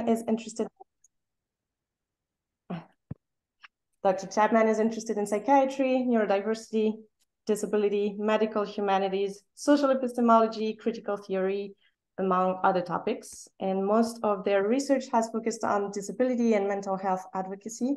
is interested Dr. Chapman is interested in psychiatry, neurodiversity, disability, medical humanities, social epistemology, critical theory, among other topics. And most of their research has focused on disability and mental health advocacy.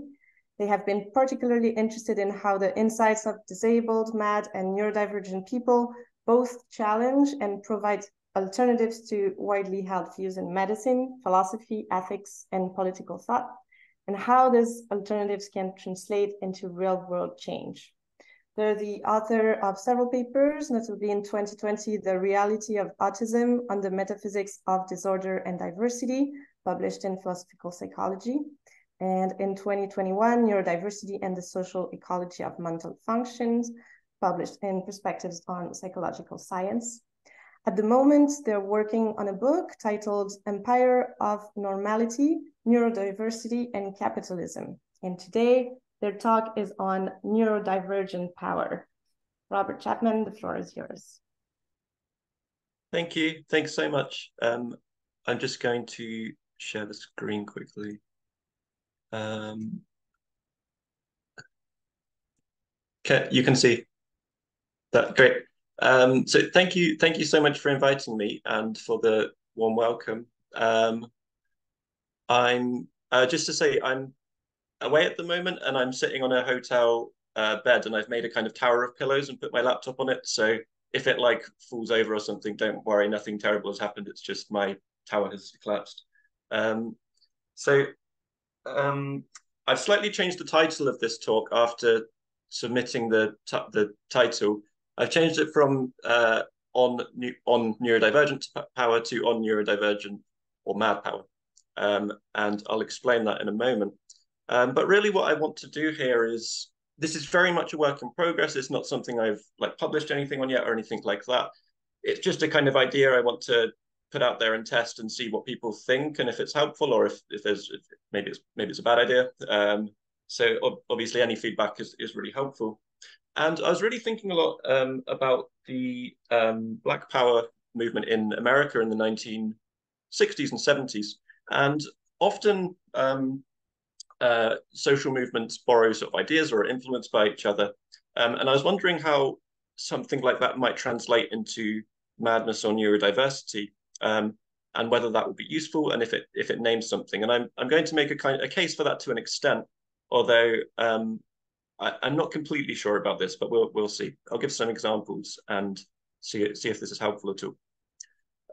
They have been particularly interested in how the insights of disabled, mad, and neurodivergent people both challenge and provide alternatives to widely held views in medicine, philosophy, ethics, and political thought and how these alternatives can translate into real world change. They're the author of several papers, notably in 2020, The Reality of Autism on the Metaphysics of Disorder and Diversity, published in Philosophical Psychology. And in 2021, Neurodiversity and the Social Ecology of Mental Functions, published in Perspectives on Psychological Science. At the moment, they're working on a book titled Empire of Normality, Neurodiversity and Capitalism. And today, their talk is on neurodivergent power. Robert Chapman, the floor is yours. Thank you. Thanks so much. Um, I'm just going to share the screen quickly. Um, okay, you can see that. Great. Um, so thank you, thank you so much for inviting me and for the warm welcome. Um, I'm uh, just to say I'm away at the moment and I'm sitting on a hotel uh, bed and I've made a kind of tower of pillows and put my laptop on it. So if it like falls over or something, don't worry, nothing terrible has happened. It's just my tower has collapsed. Um, so um, I've slightly changed the title of this talk after submitting the the title I've changed it from uh, on on neurodivergent power to on neurodivergent or mad power, um, and I'll explain that in a moment. Um, but really, what I want to do here is this is very much a work in progress. It's not something I've like published anything on yet or anything like that. It's just a kind of idea I want to put out there and test and see what people think and if it's helpful or if, if there's if maybe it's maybe it's a bad idea. Um, so obviously, any feedback is is really helpful. And I was really thinking a lot um, about the um, Black Power movement in America in the 1960s and 70s. And often um, uh, social movements borrow sort of ideas or are influenced by each other. Um, and I was wondering how something like that might translate into madness or neurodiversity. Um, and whether that would be useful and if it if it names something. And I'm I'm going to make a kind of a case for that to an extent, although um, I, am not completely sure about this, but we'll we'll see. I'll give some examples and see see if this is helpful at all.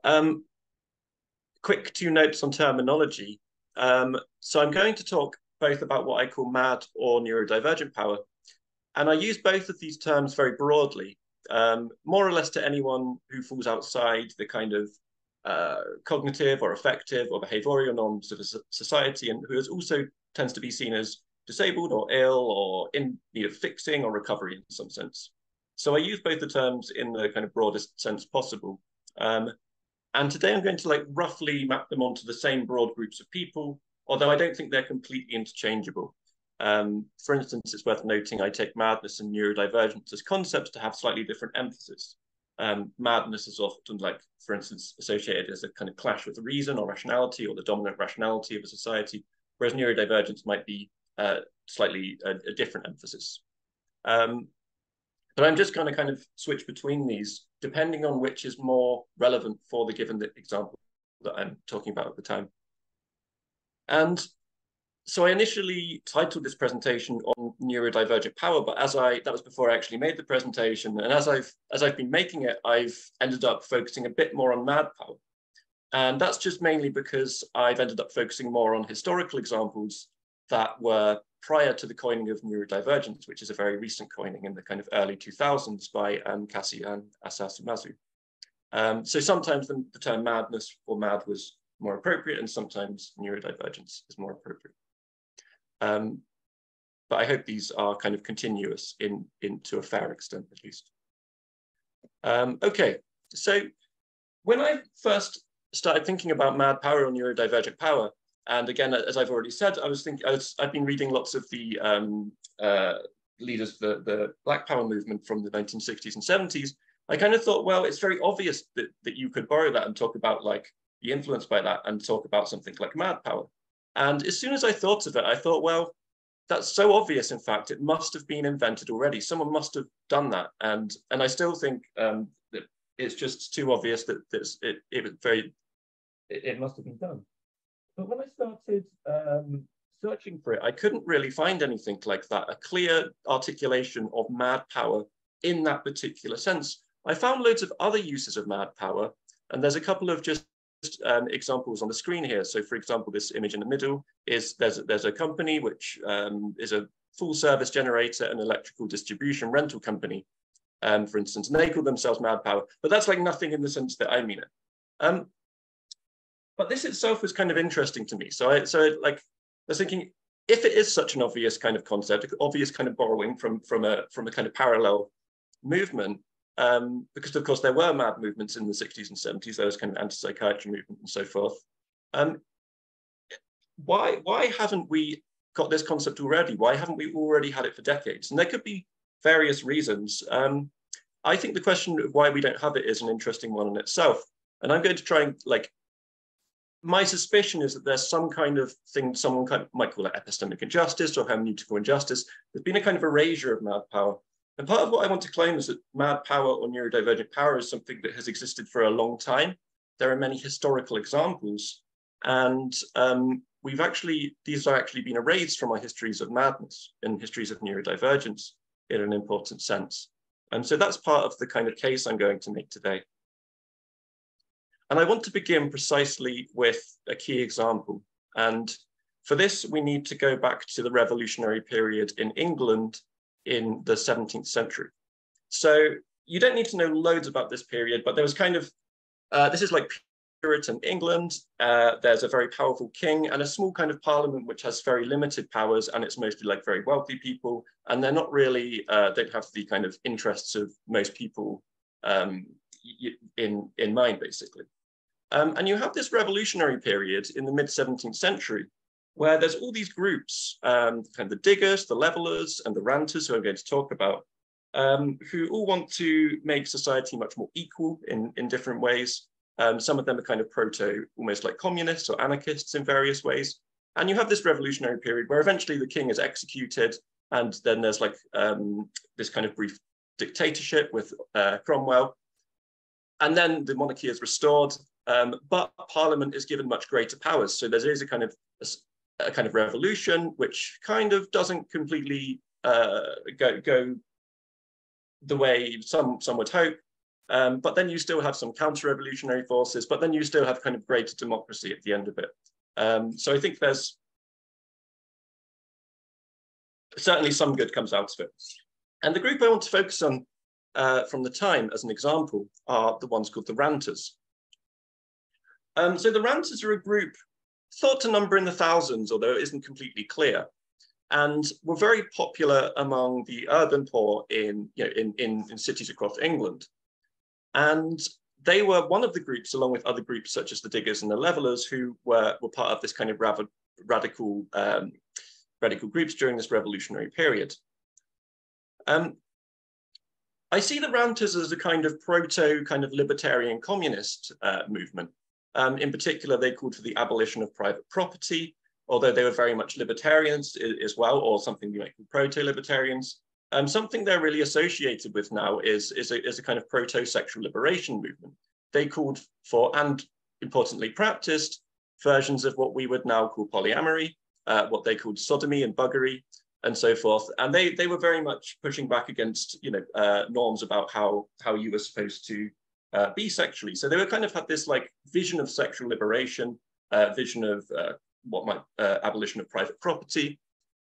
Um, quick two notes on terminology. Um, so I'm going to talk both about what I call mad or neurodivergent power, and I use both of these terms very broadly, um, more or less to anyone who falls outside the kind of uh, cognitive or affective or behavioral norms of a society, and who is also tends to be seen as disabled or ill or in need of fixing or recovery in some sense. So I use both the terms in the kind of broadest sense possible. Um, and today I'm going to like roughly map them onto the same broad groups of people, although I don't think they're completely interchangeable. Um, for instance, it's worth noting I take madness and neurodivergence as concepts to have slightly different emphasis. Um, madness is often like, for instance, associated as a kind of clash with reason or rationality or the dominant rationality of a society, whereas neurodivergence might be uh, slightly a, a, different emphasis. Um, but I'm just going to kind of switch between these depending on which is more relevant for the given example that I'm talking about at the time. And so I initially titled this presentation on neurodivergent power, but as I that was before I actually made the presentation, and as I've as I've been making it, I've ended up focusing a bit more on mad power. And that's just mainly because I've ended up focusing more on historical examples that were prior to the coining of neurodivergence, which is a very recent coining in the kind of early 2000s by um, Cassie and Asasumazu. Um, so sometimes the, the, term madness or mad was more appropriate and sometimes neurodivergence is more appropriate. Um, but I hope these are kind of continuous in, in to a fair extent at least. Um, okay, so when I first started thinking about mad power or neurodivergent power, and again, as I've already said, I was thinking I have been reading lots of the um, uh, leaders, the the Black Power movement from the 1960s and 70s. I kind of thought, well, it's very obvious that that you could borrow that and talk about like be influenced by that and talk about something like mad power. And as soon as I thought of it, I thought, well, that's so obvious. In fact, it must have been invented already. Someone must have done that. And and I still think um, that it's just too obvious that this it it very it, it, must have been done. But when I started um, searching for it, I couldn't really find anything like that, a clear articulation of mad power in that particular sense. I found loads of other uses of mad power, and there's a couple of just um, examples on the screen here. So for example, this image in the middle is there's, there's a company which um, is a full service generator and electrical distribution rental company, um, for instance, and they call themselves Mad Power, but that's like nothing in the sense that I mean it. But this itself was kind of interesting to me. So I, so like, I was thinking, if it is such an obvious kind of concept, obvious kind of borrowing from, from, a, from a kind of parallel movement, um, because of course there were mad movements in the 60s and 70s, there was kind of anti-psychiatry movement and so forth. Um, why, why haven't we got this concept already? Why haven't we already had it for decades? And there could be various reasons. Um, I think the question of why we don't have it is an interesting one in itself. And I'm going to try and like, my suspicion is that there's some kind of thing, someone kind of might call it epistemic injustice or hermeneutical injustice. There's been a kind of erasure of mad power and part of what I want to claim is that mad power or neurodivergent power is something that has existed for a long time. There are many historical examples, and um, we've actually, these have actually been erased from our histories of madness and histories of neurodivergence in an important sense. And so that's part of the kind of case I'm going to make today. And I want to begin precisely with a key example. And for this, we need to go back to the revolutionary period in England in the 17th century. So you don't need to know loads about this period, but there was kind of, uh, this is like Puritan England. Uh, there's a very powerful king and a small kind of parliament which has very limited powers and it's mostly like very wealthy people. And they're not really, uh, don't have the kind of interests of most people um, in, in mind, basically. Um, and you have this revolutionary period in the mid 17th century where there's all these groups, um, kind of the diggers, the levelers, and the ranters, who I'm going to talk about, um, who all want to make society much more equal in, in different ways. Um, some of them are kind of proto, almost like communists or anarchists in various ways. And you have this revolutionary period where eventually the king is executed, and then there's like um, this kind of brief dictatorship with uh, Cromwell. And then the monarchy is restored, um, but Parliament is given much greater powers. So there is a kind of a, a kind of revolution, which kind of doesn't completely uh, go, go the way some, some would hope. Um, but then you still have some counter-revolutionary forces, but then you still have kind of greater democracy at the end of it. Um, so I think there's certainly some good comes out of it. And the group I want to focus on uh, from the time as an example are the ones called the Ranters. Um, so the Ranters are a group thought to number in the thousands, although it isn't completely clear, and were very popular among the urban poor in, you know, in, in, in cities across England. And they were one of the groups, along with other groups such as the Diggers and the Levelers, who were, were part of this kind of radical, um, radical groups during this revolutionary period. Um, I see the Ranters as a kind of proto kind of libertarian communist uh, movement. Um, in particular, they called for the abolition of private property, although they were very much libertarians as well, or something you might call proto-libertarians. Um, something they're really associated with now is, is, a, is a kind of proto-sexual liberation movement. They called for, and importantly practiced, versions of what we would now call polyamory, uh, what they called sodomy and buggery, and so forth. And they, they were very much pushing back against you know, uh, norms about how, how you were supposed to uh, bisexually. So they were kind of had this like vision of sexual liberation, uh, vision of uh, what might uh, abolition of private property.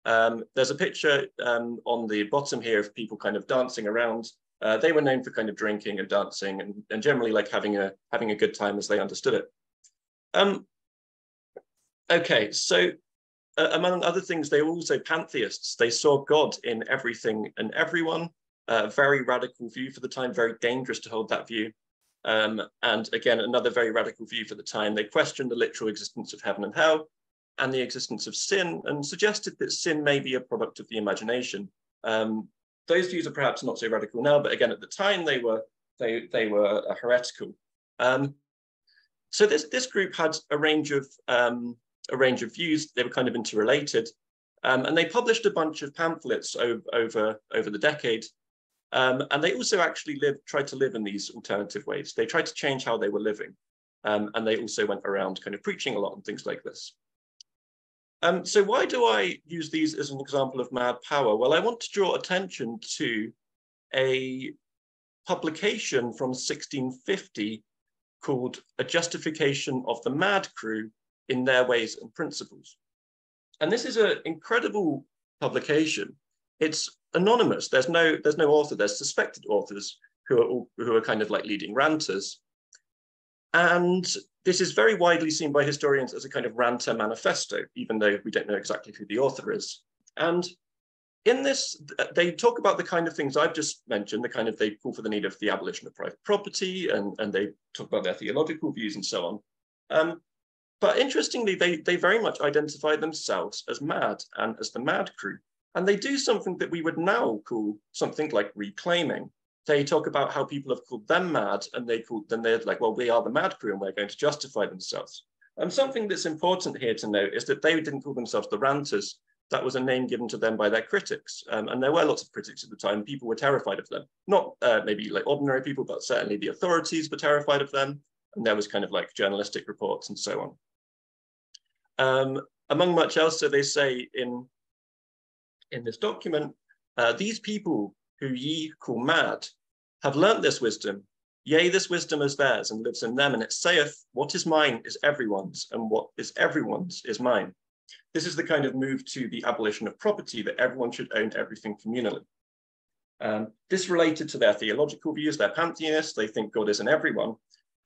Um, there's a picture um, on the bottom here of people kind of dancing around. Uh, they were known for kind of drinking and dancing and, and generally like having a having a good time as they understood it. Um, okay, so uh, among other things, they were also pantheists. They saw God in everything and everyone. A very radical view for the time, very dangerous to hold that view. Um, and again, another very radical view for the time. They questioned the literal existence of heaven and hell and the existence of sin and suggested that sin may be a product of the imagination. Um, those views are perhaps not so radical now, but again, at the time they were they, they were heretical. Um, so this, this group had a range of um, a range of views. They were kind of interrelated. Um, and they published a bunch of pamphlets over, over, over the decade. Um, and they also actually lived, tried to live in these alternative ways. They tried to change how they were living. Um, and they also went around kind of preaching a lot and things like this. Um, so why do I use these as an example of mad power? Well, I want to draw attention to a publication from 1650 called A Justification of the Mad Crew in Their Ways and Principles. And this is an incredible publication. It's anonymous. There's no, there's no author. There's suspected authors who are, who are kind of like leading ranters. And this is very widely seen by historians as a kind of ranter manifesto, even though we don't know exactly who the author is. And in this, they talk about the kind of things I've just mentioned, the kind of they call for the need of the abolition of private property, and, and they talk about their theological views and so on. Um, but interestingly, they, they very much identify themselves as mad and as the mad crew. And they do something that we would now call something like reclaiming. They talk about how people have called them mad, and they called then they're like, well, we are the mad crew, and we're going to justify themselves. And something that's important here to note is that they didn't call themselves the ranters. That was a name given to them by their critics. Um, and there were lots of critics at the time. People were terrified of them. Not uh, maybe like ordinary people, but certainly the authorities were terrified of them. And there was kind of like journalistic reports and so on. Um, among much else, so they say in, in this document, uh, these people who ye call mad have learnt this wisdom, yea, this wisdom is theirs and lives in them, and it saith, what is mine is everyone's, and what is everyone's is mine. This is the kind of move to the abolition of property, that everyone should own everything communally. Um, this related to their theological views, they're pantheists, they think God is in everyone,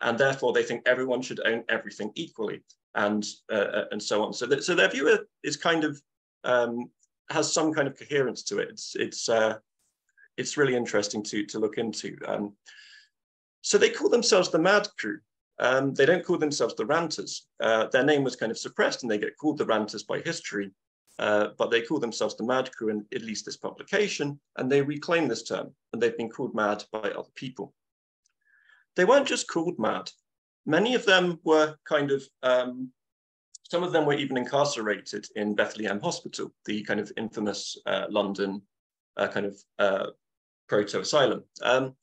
and therefore they think everyone should own everything equally and uh, uh, and so on. So that so their view is kind of um, has some kind of coherence to it. It's it's uh, it's really interesting to to look into. Um, so they call themselves the Mad Crew. Um, they don't call themselves the Ranters. Uh, their name was kind of suppressed, and they get called the Ranters by history. Uh, but they call themselves the Mad Crew in at least this publication, and they reclaim this term, and they've been called mad by other people. They weren't just called mad, Many of them were kind of, um, some of them were even incarcerated in Bethlehem Hospital, the kind of infamous uh, London uh, kind of uh, proto asylum. Um,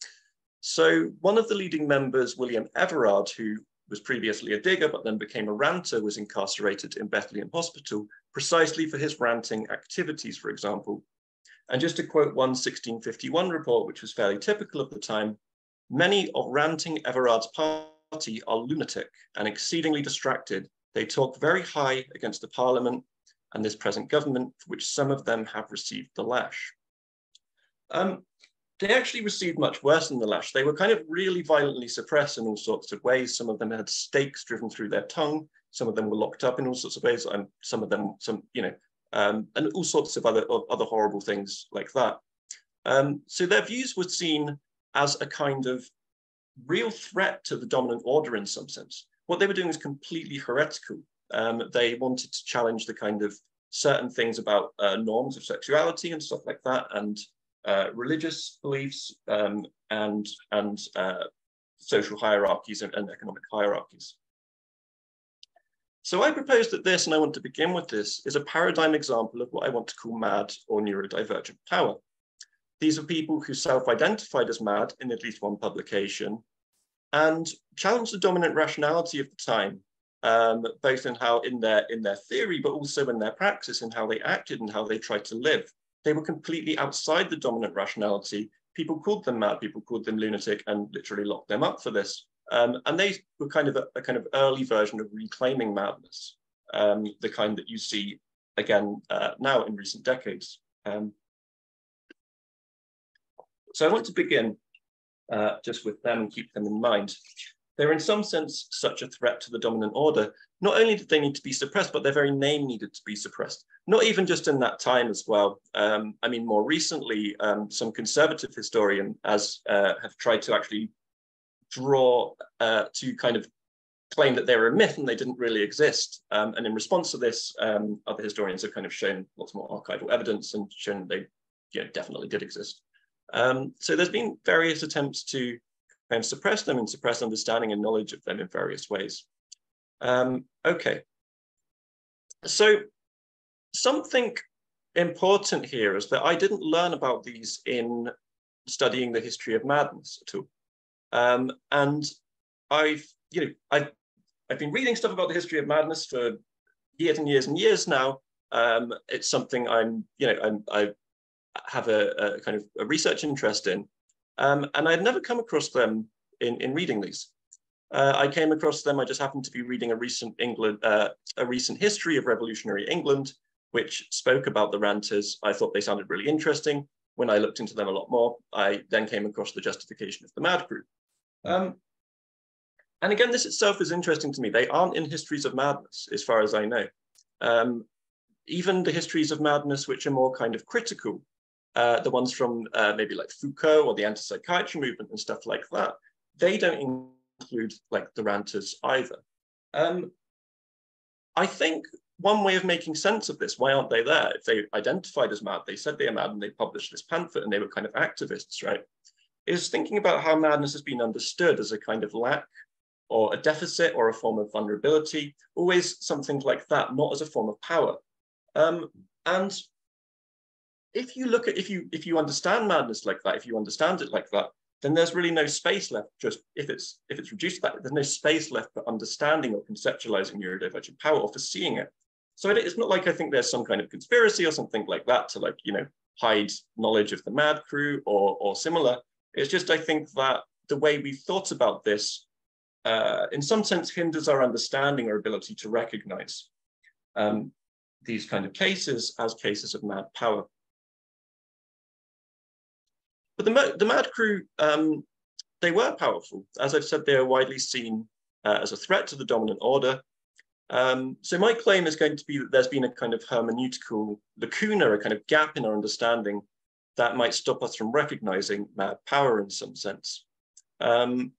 so one of the leading members, William Everard, who was previously a digger but then became a ranter, was incarcerated in Bethlehem Hospital precisely for his ranting activities, for example. And just to quote one 1651 report, which was fairly typical of the time, many of ranting Everard's party are lunatic and exceedingly distracted. They talk very high against the parliament and this present government, for which some of them have received the lash. Um, they actually received much worse than the lash. They were kind of really violently suppressed in all sorts of ways. Some of them had stakes driven through their tongue. Some of them were locked up in all sorts of ways. And some of them, some, you know, um, and all sorts of other, other horrible things like that. Um, so their views were seen as a kind of real threat to the dominant order in some sense. What they were doing was completely heretical. Um, they wanted to challenge the kind of certain things about uh, norms of sexuality and stuff like that, and uh, religious beliefs um, and and uh, social hierarchies and, and, economic hierarchies. So I propose that this, and I want to begin with this, is a paradigm example of what I want to call mad or neurodivergent power. These are people who self-identified as mad in at least one publication and challenged the dominant rationality of the time, um, both in how in their in their theory, but also in their practice and how they acted and how they tried to live. They were completely outside the dominant rationality. People called them mad, people called them lunatic, and literally locked them up for this. Um, and they were kind of a, a, kind of early version of reclaiming madness, um, the kind that you see again uh, now in recent decades. Um, so I want to begin uh, just with them and keep them in mind. They're in some sense such a threat to the dominant order. Not only did they need to be suppressed, but their very name needed to be suppressed. Not even just in that time as well. Um, I mean, more recently, um, some conservative historians as uh, have tried to actually draw uh, to kind of claim that they were a myth and they didn't really exist. Um, and in response to this, um, other historians have kind of shown lots more archival evidence and shown they you know, definitely did exist. Um, so there's been various attempts to kind of suppress them and suppress understanding and knowledge of them in various ways. Um, okay. So something important here is that I didn't learn about these in studying the history of madness at all. Um, and I've, you know, I've, I've been reading stuff about the history of madness for years and years and years now. Um, it's something I'm, you know, I'm, i have a, a, kind of a research interest in. Um, and I'd never come across them in, in reading these. Uh, I came across them, I just happened to be reading a recent England, uh, a recent history of revolutionary England, which spoke about the ranters. I thought they sounded really interesting. When I looked into them a lot more, I then came across the justification of the Mad Crew. Um, and again, this itself is interesting to me. They aren't in histories of madness, as far as I know. Um, even the histories of madness, which are more kind of critical, uh, the ones from uh, maybe like Foucault or the anti-psychiatry movement and stuff like that, they don't include like the ranters either. Um, I think one way of making sense of this, why aren't they there? If they identified as mad, they said they are mad and they published this pamphlet and they were kind of activists, right? Is thinking about how madness has been understood as a kind of lack or a deficit or a form of vulnerability, always something like that, not as a form of power. Um, and if you look at, if you, if you understand madness like that, if you understand it like that, then there's really no space left just if it's if it's reduced that there's no space left for understanding or conceptualizing neurodivergent power or for seeing it. So it's not like i think there's some kind of conspiracy or something like that to like you know hide knowledge of the mad crew or or similar. It's just i think that the way we've thought about this uh, in some sense hinders our understanding or ability to recognize um, these kind of cases as cases of mad power but the, the Mad Crew, um, they were powerful. As I've said, they are widely seen uh, as a threat to the dominant order. Um, so my claim is going to be that there's been a kind of hermeneutical lacuna, a kind of gap in our understanding that might stop us from recognizing mad power in some sense. Um,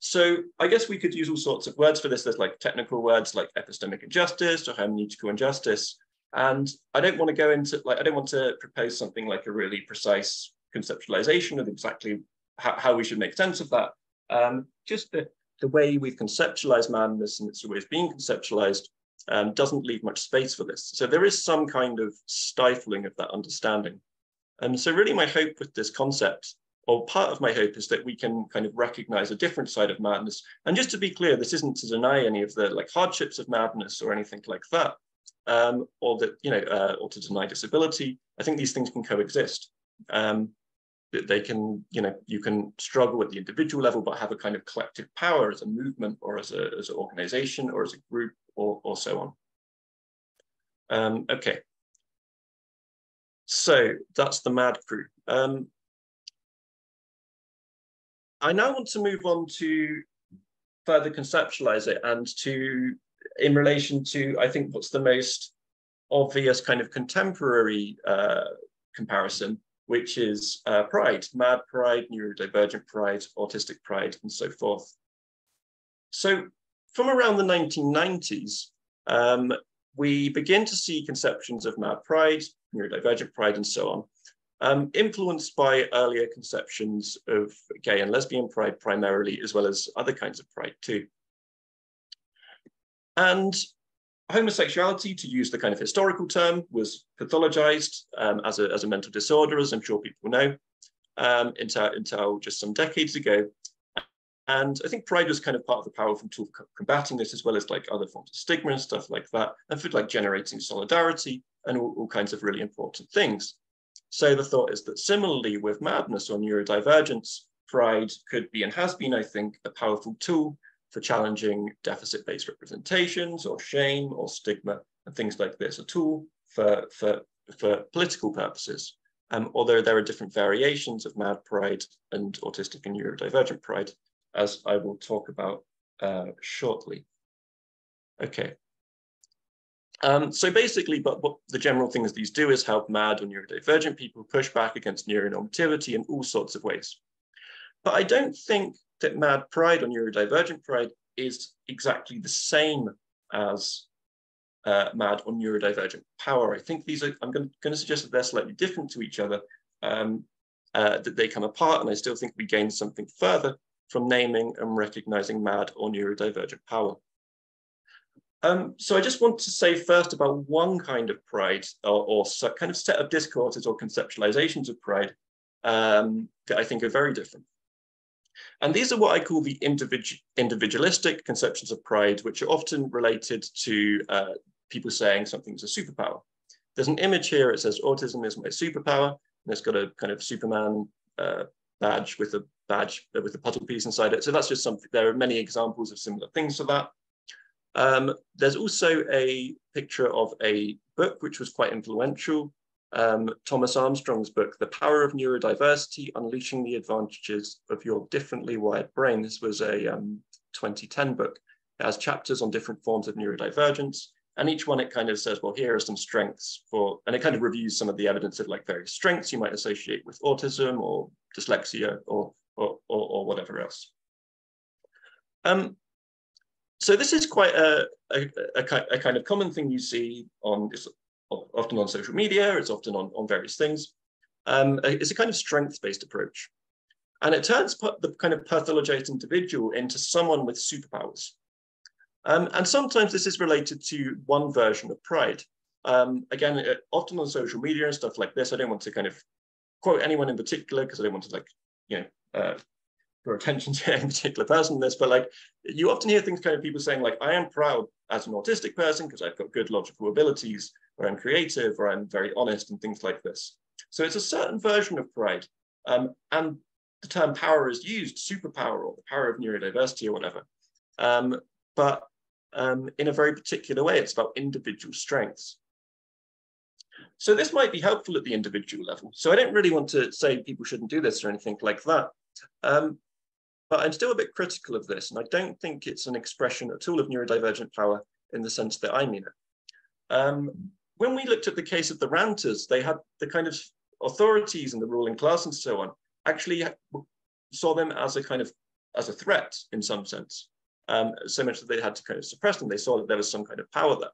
so I guess we could use all sorts of words for this. There's like technical words like epistemic injustice or hermeneutical injustice. And I don't want to go into like, I don't want to propose something like a really precise conceptualization of exactly how, how we should make sense of that. Um, just the, the way we've conceptualized madness and it's always being conceptualized um, doesn't leave much space for this. So there is some kind of stifling of that understanding. And so really my hope with this concept, or part of my hope is that we can kind of recognize a different side of madness. And just to be clear, this isn't to deny any of the like hardships of madness or anything like that, um, or that, you know, uh, or to deny disability. I think these things can coexist. Um, they can, you know, you can struggle at the individual level, but have a kind of collective power as a movement or as, a, as an organization or as a group or, or so on. Um, okay. So that's the MAD crew. Um, I now want to move on to further conceptualize it and to, in relation to, I think, what's the most obvious kind of contemporary uh, comparison, which is uh, pride, mad pride, neurodivergent pride, autistic pride, and so forth. So from around the 1990s, um, we begin to see conceptions of mad pride, neurodivergent pride, and so on, um, influenced by earlier conceptions of gay and lesbian pride primarily, as well as other kinds of pride too. And homosexuality, to use the kind of historical term, was pathologized um, as, a, as a mental disorder, as I'm sure people know, um, until, until just some decades ago. And I think pride was kind of part of the powerful tool for combating this, as well as like other forms of stigma and stuff like that, and for like generating solidarity and all, all kinds of really important things. So the thought is that similarly with madness or neurodivergence, pride could be and has been, I think, a powerful tool for challenging deficit-based representations or shame or stigma and things like this, a tool for, for, for political purposes. Um, although there are different variations of mad pride and autistic and neurodivergent pride, as I will talk about uh, shortly. Okay. Um, so basically, but what the general things these do is help mad or neurodivergent people push back against neuronormativity in all sorts of ways. But I don't think mad pride or neurodivergent pride is exactly the same as uh, mad or neurodivergent power. I think these are, I'm going to suggest that they're slightly different to each other, um, uh, that they come apart, and I still think we gain something further from naming and recognizing mad or neurodivergent power. Um, so I just want to say first about one kind of pride or, or kind of set of discourses or conceptualizations of pride um, that I think are very different. And these are what I call the individu individualistic conceptions of pride, which are often related to uh, people saying something's a superpower. There's an image here, it says autism is my superpower, and it's got a kind of Superman uh, badge with a badge uh, with a puzzle piece inside it. So that's just something, there are many examples of similar things to that. Um, there's also a picture of a book which was quite influential, um, Thomas Armstrong's book, The Power of Neurodiversity, Unleashing the Advantages of Your Differently Wired Brain. This was a um, 2010 book. It has chapters on different forms of neurodivergence. And each one, it kind of says, well, here are some strengths for, and it kind of reviews some of the evidence of like various strengths you might associate with autism or dyslexia or, or, or, or whatever else. Um, so this is quite a, a, a, a, kind of common thing you see on often on social media, it's often on, on various things. Um, it's a kind of strength-based approach. And it turns the kind of pathologized individual into someone with superpowers. Um, and sometimes this is related to one version of pride. Um, again, it, often on social media and stuff like this, I don't want to kind of quote anyone in particular because I don't want to like, you know, uh, draw attention to any particular person in this, but like you often hear things kind of people saying like, I am proud as an autistic person because I've got good logical abilities, or I'm creative, or I'm very honest and things like this. So it's a certain version of pride. Um, and the term power is used, superpower or the power of neurodiversity or whatever. Um, but um, in a very particular way, it's about individual strengths. So this might be helpful at the individual level. So I don't really want to say people shouldn't do this or anything like that. Um, but I'm still a bit critical of this, and I don't think it's an expression at all of neurodivergent power in the sense that I mean it. Um, when we looked at the case of the ranters, they had the kind of authorities and the ruling class and so on actually saw them as a kind of as a threat in some sense. Um, so much that they had to kind of suppress them. They saw that there was some kind of power there.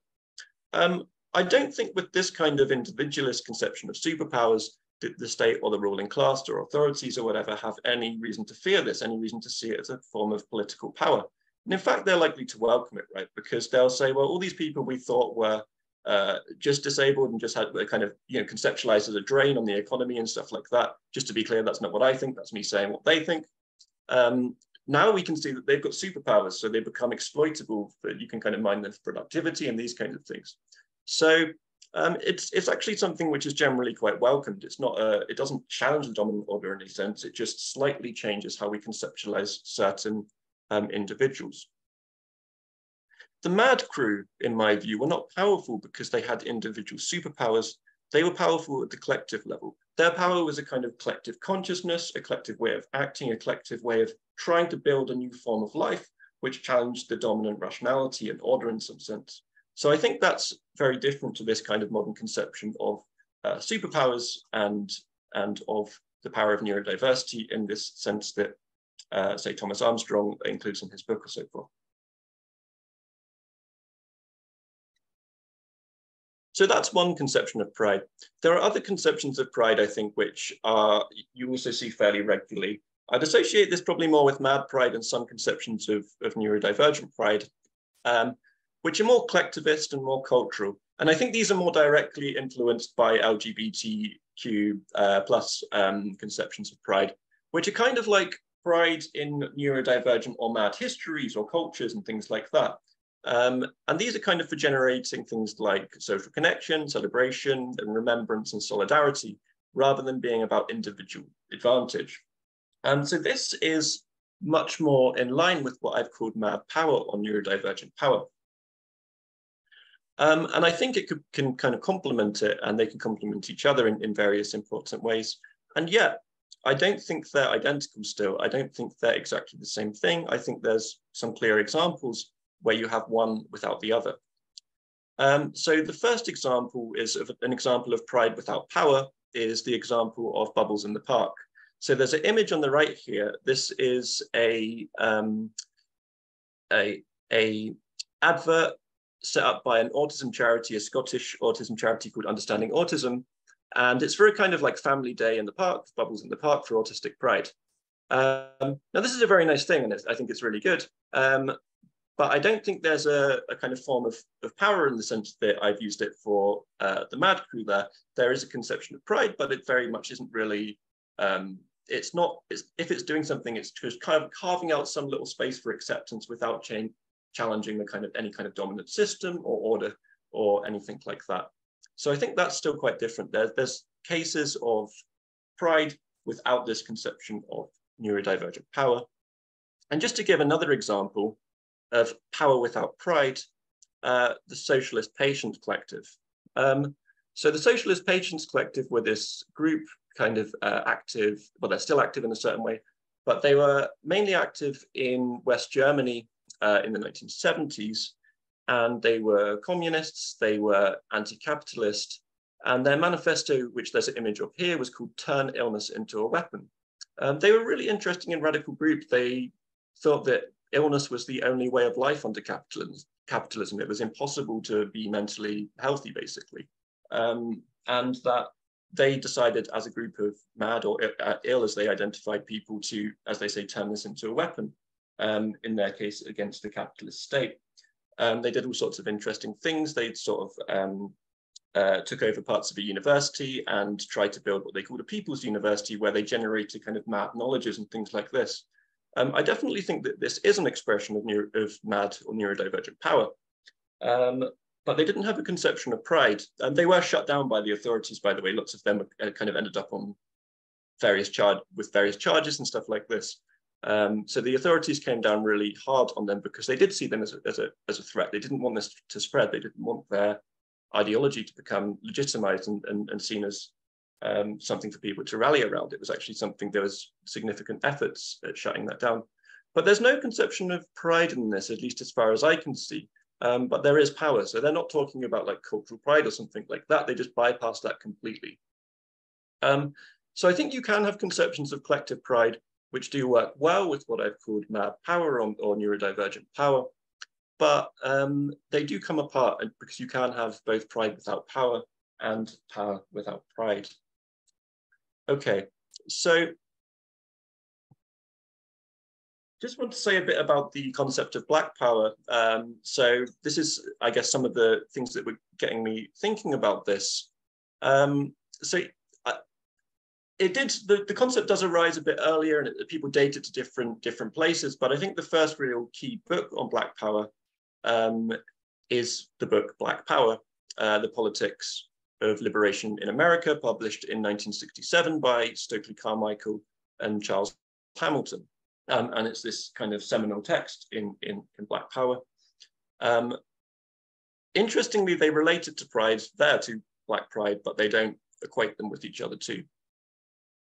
Um, I don't think with this kind of individualist conception of superpowers, that the state or the ruling class or authorities or whatever have any reason to fear this, any reason to see it as a form of political power. And in fact, they're likely to welcome it, right? Because they'll say, well, all these people we thought were uh, just disabled and just had kind of you know conceptualized as a drain on the economy and stuff like that. Just to be clear, that's not what I think. That's me saying what they think. Um, now we can see that they've got superpowers, so they become exploitable. For, you can kind of mine them for productivity and these kinds of things. So um, it's it's actually something which is generally quite welcomed. It's not a, it doesn't challenge the dominant order in any sense. It just slightly changes how we conceptualize certain um, individuals. The Mad Crew, in my view, were not powerful because they had individual superpowers. They were powerful at the collective level. Their power was a kind of collective consciousness, a collective way of acting, a collective way of trying to build a new form of life, which challenged the dominant rationality and order in some sense. So I think that's very different to this kind of modern conception of uh, superpowers and, and of the power of neurodiversity in this sense that, uh, say, Thomas Armstrong includes in his book or so forth. So that's one conception of pride. There are other conceptions of pride, I think, which are you also see fairly regularly. I'd associate this probably more with mad pride and some conceptions of, of neurodivergent pride, um, which are more collectivist and more cultural. And I think these are more directly influenced by LGBTQ uh, plus um, conceptions of pride, which are kind of like pride in neurodivergent or mad histories or cultures and things like that. Um, and these are kind of for generating things like social connection, celebration, and remembrance and solidarity, rather than being about individual advantage. And so this is much more in line with what I've called mad power or neurodivergent power. Um, and I think it could, can kind of complement it and they can complement each other in, in various important ways. And yet, I don't think they're identical still. I don't think they're exactly the same thing. I think there's some clear examples where you have one without the other. Um, so the first example is an example of pride without power is the example of bubbles in the park. So there's an image on the right here. This is a, um, a, a advert set up by an autism charity, a Scottish autism charity called Understanding Autism. And it's for a kind of like family day in the park, bubbles in the park for autistic pride. Um, now, this is a very nice thing, and I think it's really good. Um, but I don't think there's a, a kind of form of, of power in the sense that I've used it for uh, the Mad Crew there. There is a conception of pride, but it very much isn't really, um, it's not, it's, if it's doing something, it's just kind of carving out some little space for acceptance without challenging the kind of any kind of dominant system or order or anything like that. So I think that's still quite different. There, there's cases of pride without this conception of neurodivergent power. And just to give another example of power without pride, uh, the Socialist Patients Collective. Um, so the Socialist Patients Collective were this group kind of uh, active, well, they're still active in a certain way, but they were mainly active in West Germany uh, in the 1970s. And they were communists, they were anti-capitalist, and their manifesto, which there's an image of here, was called Turn Illness into a Weapon. Um, they were really interesting and radical group. They thought that illness was the only way of life under capitalism. It was impossible to be mentally healthy, basically. Um, and that they decided as a group of mad or uh, ill, as they identified people, to, as they say, turn this into a weapon, um, in their case, against the capitalist state. Um, they did all sorts of interesting things. They sort of um, uh, took over parts of a university and tried to build what they called a people's university, where they generated kind of mad knowledges and things like this. Um, I definitely think that this is an expression of, neuro, of mad or neurodivergent power. Um, but they didn't have a conception of pride. And they were shut down by the authorities, by the way. Lots of them uh, kind of ended up on various charge with various charges and stuff like this. Um, so the authorities came down really hard on them because they did see them as a, as a, as a threat. They didn't want this to spread. They didn't want their ideology to become legitimized and, and, and seen as um, something for people to rally around. It was actually something there was significant efforts at shutting that down. But there's no conception of pride in this, at least as far as I can see. Um, but there is power. So they're not talking about like cultural pride or something like that. They just bypass that completely. Um, so I think you can have conceptions of collective pride which do work well with what I've called mad power or, or neurodivergent power. But um, they do come apart because you can have both pride without power and power without pride. Okay, so just want to say a bit about the concept of black power. Um, so this is, I guess, some of the things that were getting me thinking about this. Um, so uh, it did, the, the concept does arise a bit earlier and it, people date it to different, different places, but I think the first real key book on black power um, is the book Black Power, uh, The Politics of Liberation in America, published in 1967 by Stokely Carmichael and Charles Hamilton. Um, and it's this kind of seminal text in, in, in Black Power. Um, interestingly, they related to pride there, to Black pride, but they don't equate them with each other too.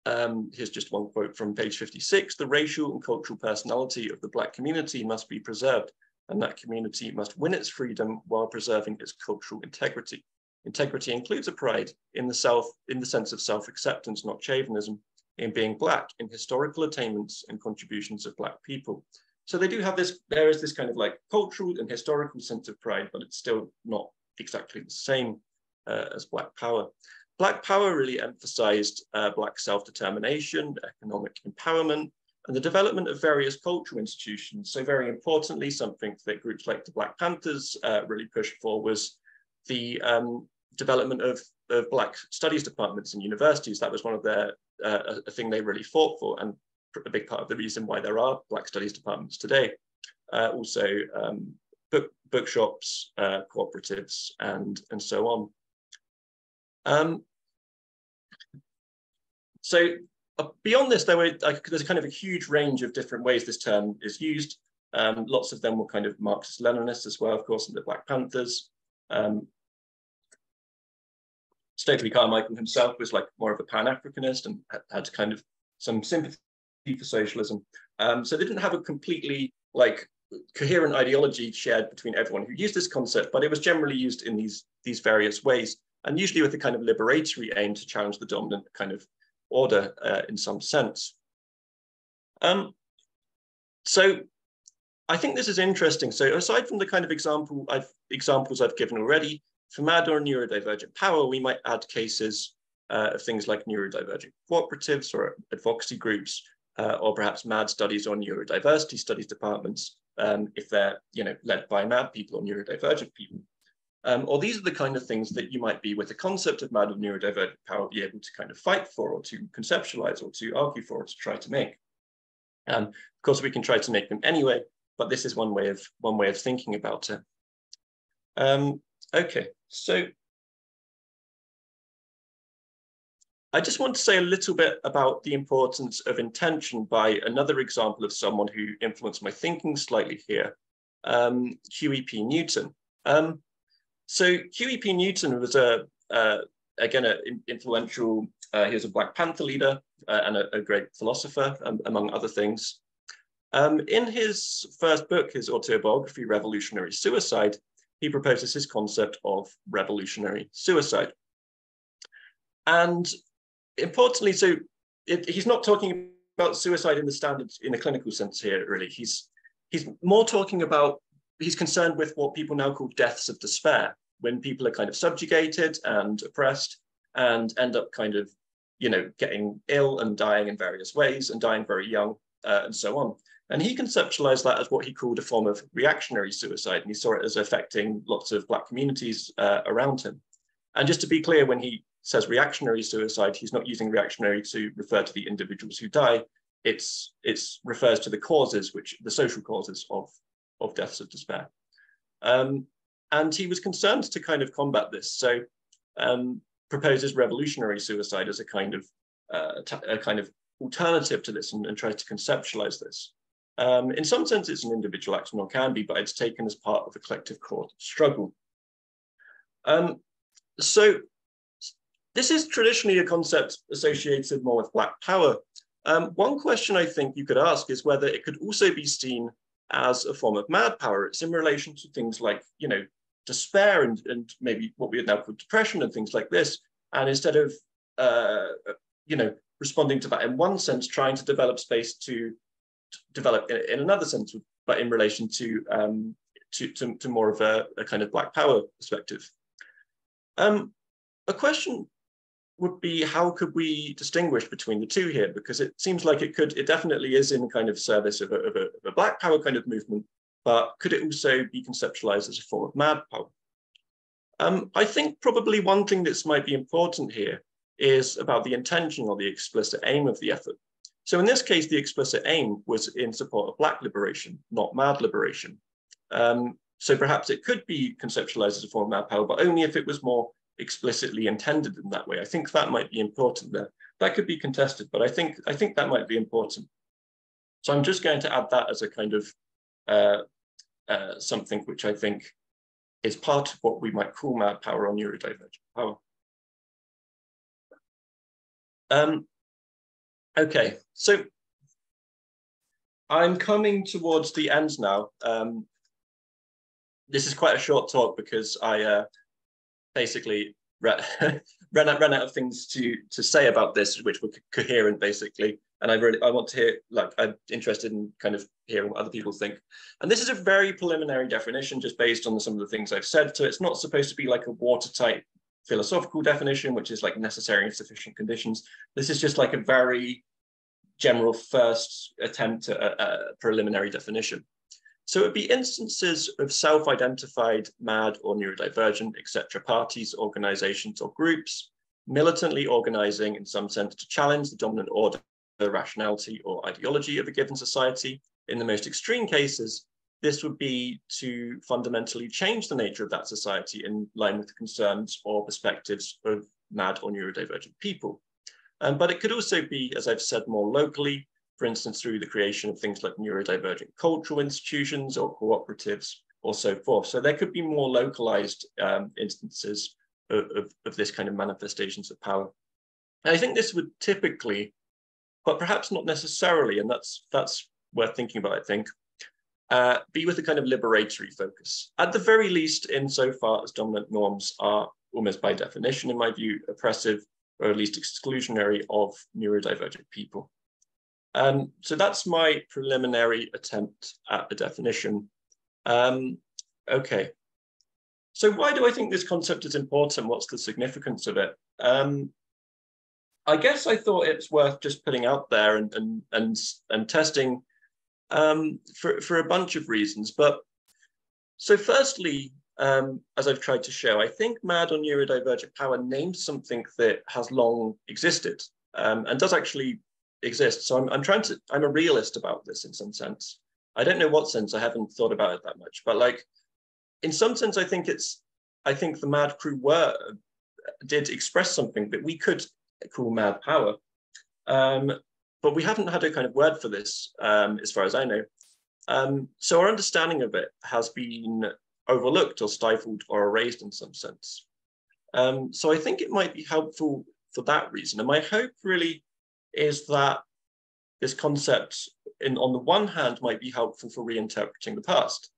Um, here's just one quote from page 56. The racial and cultural personality of the Black community must be preserved, and that community must win its freedom while preserving its cultural integrity. Integrity includes a pride in the self, in the sense of self-acceptance, not chauvinism, in being Black, in historical attainments and contributions of Black people. So they do have this, there is this kind of like cultural and historical sense of pride, but it's still not exactly the same uh, as Black power. Black power really emphasized uh, Black self-determination, economic empowerment, and the development of various cultural institutions. So very importantly, something that groups like the Black Panthers uh, really pushed for was the um, development of, of Black studies departments in universities. That was one of their, uh, a thing they really fought for and a big part of the reason why there are Black studies departments today. Uh, also um, book, bookshops, uh, cooperatives, and, and so on. Um, so uh, beyond this, there were there's a kind of a huge range of different ways this term is used. Um, lots of them were kind of Marxist-Leninists as well, of course, in the Black Panthers. Um, Stokely Carmichael himself was like more of a Pan-Africanist and had kind of some sympathy for socialism. Um, so they didn't have a completely like coherent ideology shared between everyone who used this concept, but it was generally used in these, these various ways, and usually with a kind of liberatory aim to challenge the dominant kind of order uh, in some sense. Um, so I think this is interesting. So aside from the kind of example I've, examples I've given already, for MAD or neurodivergent power, we might add cases uh, of things like neurodivergent cooperatives or advocacy groups, uh, or perhaps MAD studies or neurodiversity studies departments. um, if they're you know led by mad people or neurodivergent people. Um, or these are the kind of things that you might be with the concept of mad or neurodivergent power be able to kind of fight for or to conceptualize or to argue for or to try to make. Um, of course, we can try to make them anyway, but this is one way of one way of thinking about it. Um, okay, so I just want to say a little bit about the importance of intention by another example of someone who influenced my thinking slightly here, um, P. Newton. Um, so Huey P. Newton was a, uh, again, an influential, uh, he was a Black Panther leader uh, and a, a, great philosopher, um, among other things. Um, in his first book, his autobiography, Revolutionary Suicide, he proposes his concept of revolutionary suicide. And importantly, so it, he's not talking about suicide in the standard in a clinical sense here, really. He's he's more talking about he's concerned with what people now call deaths of despair, when people are kind of subjugated and oppressed and end up kind of, you know, getting ill and dying in various ways and dying very young uh, and so on. And he conceptualized that as what he called a form of reactionary suicide. And he saw it as affecting lots of Black communities uh, around him. And just to be clear, when he says reactionary suicide, he's not using reactionary to refer to the individuals who die. It's it's refers to the causes, which the social causes of of deaths of despair. Um, and he was concerned to kind of combat this. So um, proposes revolutionary suicide as a kind of uh, a kind of alternative to this and, and tries to conceptualize this. Um, in some sense, it's an individual action or can be, but it's taken as part of a collective cause struggle. Um, so this is traditionally a concept associated more with Black power. Um, one question I think you could ask is whether it could also be seen as a form of mad power. It's in relation to things like, you know, despair and, and maybe what we would now call depression and things like this. And instead of, uh, you know, responding to that in one sense, trying to develop space to, to develop in, in, another sense, but in relation to, um, to, to, to, more of a, a, kind of black power perspective. Um, a question would be how could we distinguish between the two here? Because it seems like it could, it definitely is in kind of service of a, of a, of a black power kind of movement, but could it also be conceptualized as a form of mad power? Um, I think probably one thing that might be important here is about the intention or the explicit aim of the effort. So in this case, the explicit aim was in support of black liberation, not mad liberation. Um, so perhaps it could be conceptualized as a form of mad power, but only if it was more explicitly intended in that way. I think that might be important there. That could be contested, but I think I think that might be important. So I'm just going to add that as a kind of uh, uh, something which I think is part of what we might call mad power or neurodivergent power. Um, okay, so I'm coming towards the end now. Um, this is quite a short talk because I uh, basically ran, ran, out, ran out of things to to say about this, which were coherent basically. And I really I want to hear like I'm interested in kind of hearing what other people think. And this is a very preliminary definition, just based on some of the things I've said. So it's not supposed to be like a watertight philosophical definition, which is like necessary and sufficient conditions. This is just like a very general first attempt at a, a preliminary definition. So it'd be instances of self-identified, mad or neurodivergent, etc. parties, organizations or groups, militantly organizing in some sense to challenge the dominant order, the rationality or ideology of a given society. In the most extreme cases, this would be to fundamentally change the nature of that society in line with the concerns or perspectives of mad or neurodivergent people. Um, but it could also be, as I've said, more locally, for instance, through the creation of things like neurodivergent cultural institutions or cooperatives or so forth. So there could be more localized um, instances of, of, of, this kind of manifestations of power. And I think this would typically, but perhaps not necessarily, and that's, that's worth thinking about, I think, uh, be with a kind of liberatory focus. At the very least, insofar as dominant norms are almost by definition, in my view, oppressive or at least exclusionary of neurodivergent people. Um, so that's my preliminary attempt at a definition. Um, okay. So why do I think this concept is important? What's the significance of it? Um, I guess I thought it's worth just putting out there and, and, and, and testing um, for, for a bunch of reasons. But so firstly, um, as I've tried to show, I think MAD or neurodivergent power names something that has long existed um, and does actually exist. So I'm, I'm trying to, I'm a realist about this in some sense. I don't know what sense, I haven't thought about it that much, but like, in some sense, I think it's, I think the MAD crew were, did express something that we could call MAD power. Um, but we haven't had a kind of word for this, um, as far as I know. Um, so our understanding of it has been overlooked or stifled or erased in some sense. Um, so I think it might be helpful for that reason. And my hope really is that this concept, in, on the one hand, might be helpful for reinterpreting the past,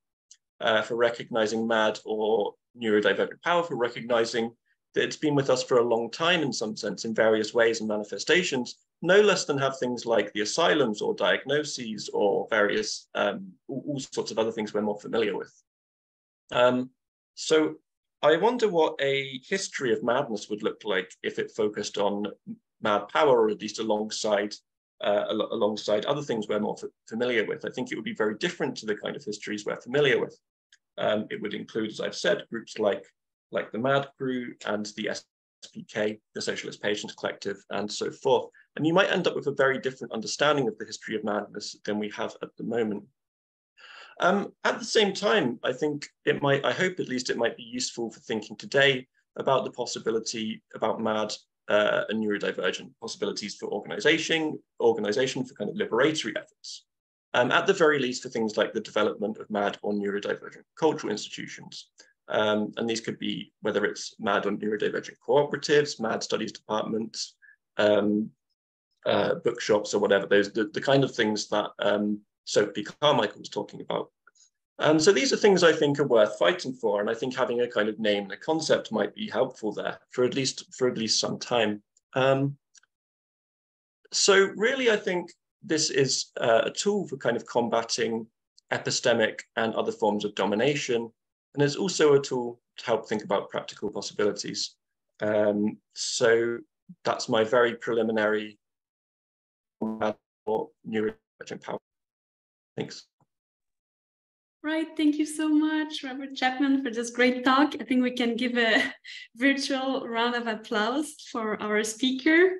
uh, for recognizing MAD or neurodivergent power, for recognizing that it's been with us for a long time in some sense, in various ways and manifestations, no less than have things like the asylums or diagnoses or various, um, all, sorts of other things we're more familiar with. Um, so I wonder what a history of madness would look like if it focused on mad power, or at least alongside uh, al alongside other things we're more familiar with. I think it would be very different to the kind of histories we're familiar with. Um, it would include, as I've said, groups like, like the MAD Crew and the SPK, the Socialist Patients Collective, and so forth. And you might end up with a very different understanding of the history of madness than we have at the moment. Um, at the same time, I think it might, I hope at least it might be useful for thinking today about the possibility about MAD uh, and neurodivergent possibilities for organization, organization for kind of liberatory efforts. Um, at the very least for things like the development of MAD or neurodivergent cultural institutions. Um, and these could be whether it's MAD or neurodivergent cooperatives, MAD studies departments, um, uh, bookshops or whatever, those the, the kind of things that um, Sophie Carmichael was talking about. Um, so these are things I think are worth fighting for, and I think having a kind of name and a concept might be helpful there for at least for at least some time. Um, so really, I think this is uh, a tool for kind of combating epistemic and other forms of domination, and it's also a tool to help think about practical possibilities. Um, so that's my very preliminary neurodivergent power. Thanks. Right. Thank you so much, Robert Chapman, for this great talk. I think we can give a virtual round of applause for our speaker.